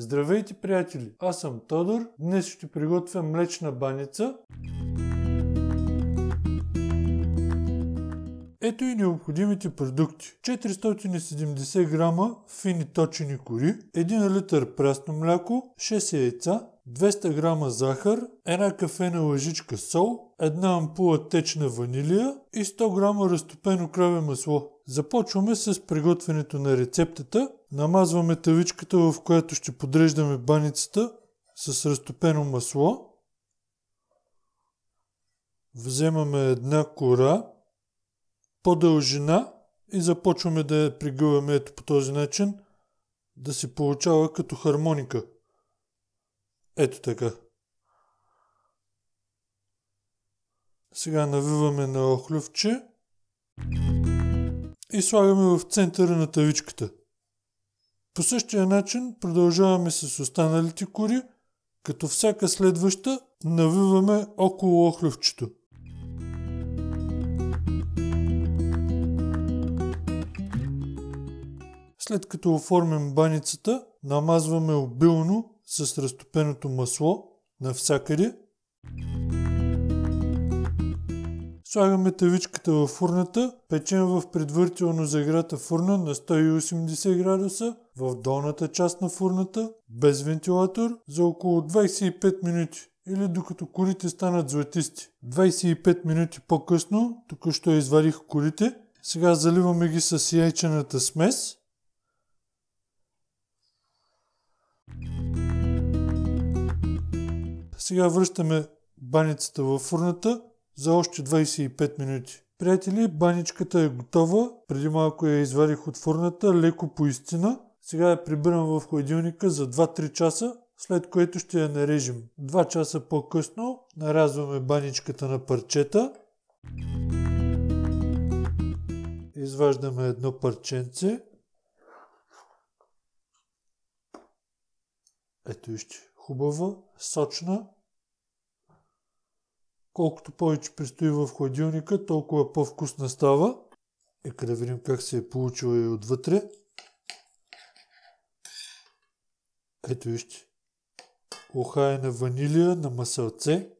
Здравейте, приятели! Аз съм Тодор. Днес ще приготвя млечна баница. Ето и необходимите продукти. 470 грама фини точени кори, 1 литър прясно мляко, 6 яйца, 200 грама захар, една кафена лъжичка сол, една ампула течна ванилия и 100 грама разтопено краве масло. Започваме с приготвянето на рецептата. Намазваме тавичката, в която ще подреждаме баницата с разтопено масло. Вземаме една кора по дължина и започваме да я пригъваме ето по този начин, да се получава като хармоника. Ето така. Сега навиваме на охлювче и слагаме в центъра на тавичката. По същия начин продължаваме с останалите кори, като всяка следваща навиваме около охлювчето. След като оформим баницата, намазваме обилно с разтопеното масло навсякъде. Слагаме тавичката в фурната, печем в предварително заграта фурна на 180 градуса в долната част на фурната, без вентилатор, за около 25 минути или докато корите станат златисти. 25 минути по-късно, току-що извадих корите, сега заливаме ги с яйчената смес – Сега връщаме баницата във фурната за още 25 минути. Приятели, баничката е готова. Преди малко я извадих от фурната, леко поистина. Сега я прибирам в хладилника за 2-3 часа, след което ще я нарежем. 2 часа по-късно нарязваме баничката на парчета. Изваждаме едно парченце. Ето вижте, хубава, сочна. Колкото повече престои в хладилника, толкова по-вкусна става. Нека да видим как се е получила и отвътре. Ето вижте. Уха е на ванилия, на масълце.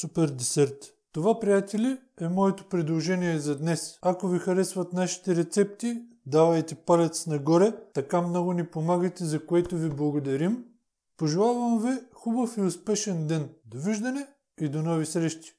Супер десерт. Това, приятели, е моето предложение за днес. Ако ви харесват нашите рецепти, давайте палец нагоре, така много ни помагате, за което ви благодарим. Пожелавам ви хубав и успешен ден. Довиждане и до нови срещи!